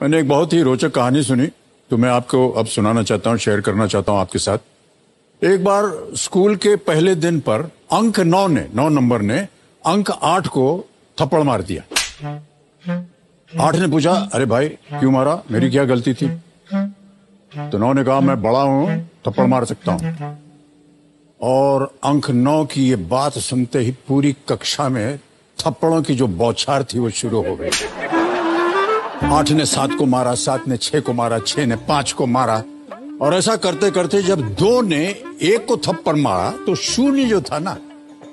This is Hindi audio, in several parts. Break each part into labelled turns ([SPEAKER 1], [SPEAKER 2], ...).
[SPEAKER 1] मैंने एक बहुत ही रोचक कहानी सुनी तो मैं आपको अब सुनाना चाहता हूँ शेयर करना चाहता हूँ आपके साथ। एक बार स्कूल के पहले दिन पर अंक नौ ने, नौ नंबर ने अंक आठ को थप्पड़ मार दिया। आठ ने पूछा, अरे भाई, क्यों मारा? मेरी क्या गलती थी? तो नौ ने कहा, मैं बड़ा हूँ, थप्पड़ मार सकता हूँ। और अंक नौ की ये बात सुनते ही पूरी कक्षा में थप्पड़ों की जो बौछार थी वो शुरू हो गई। आठ ने सात को मारा, सात ने छह को मारा, छह ने पाँच को मारा। और ऐसा करते करते जब दो ने एक को थप्पड़ मारा तो शून्य जो था ना,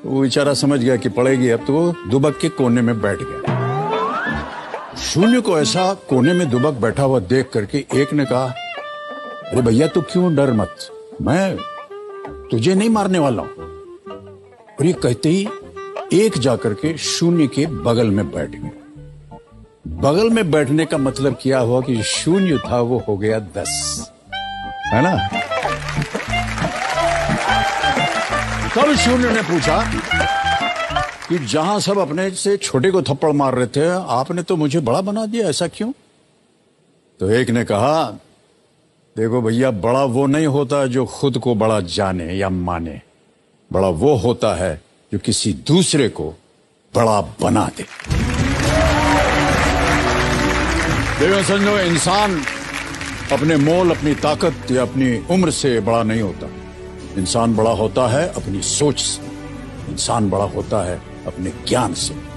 [SPEAKER 1] वो बेचारा समझ गया कि पड़ेगी अब तो वो दुबक के कोने में बैठ गया। शून्य को ऐसा कोने में दुबक बैठा हुआ देख करके एक ने कहा, अरे भैया, तू क्यों डर मत? मैं तुझे नहीं मारने वाला हूँ। और ये कहते ही एक जाकर के शून्य के बगल में बैठ गए बगल में बैठने का मतलब क्या हुआ कि शून्य था, वो हो गया दस। है ना? तब शून्य ने पूछा कि जहाँ सब अपने से छोटे को थप्पड़ मार रहे थे, आपने तो मुझे बड़ा बना दिया, ऐसा क्यों? तो एक ने कहा, देखो भैया, बड़ा वो नहीं होता जो खुद को बड़ा जाने या माने। बड़ा वो होता है जो किसी दूसरे को बड़ा बना दे। देखो समझो इंसान अपने मोल, अपनी ताकत या अपनी उम्र से बड़ा नहीं होता। इंसान बड़ा होता है अपनी सोच से। इंसान बड़ा होता है अपने ज्ञान से।